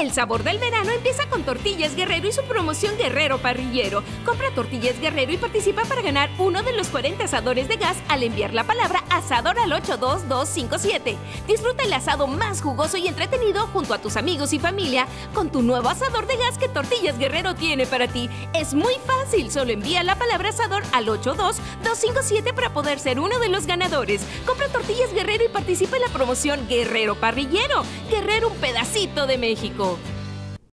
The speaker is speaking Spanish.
El sabor del verano empieza con Tortillas Guerrero y su promoción Guerrero Parrillero. Compra Tortillas Guerrero y participa para ganar uno de los 40 asadores de gas al enviar la palabra asador al 82257. Disfruta el asado más jugoso y entretenido junto a tus amigos y familia con tu nuevo asador de gas que Tortillas Guerrero tiene para ti. Es muy fácil, solo envía la palabra asador al 82257 para poder ser uno de los ganadores. Compra Tortillas Guerrero participa en la promoción Guerrero Parrillero. Guerrero un pedacito de México.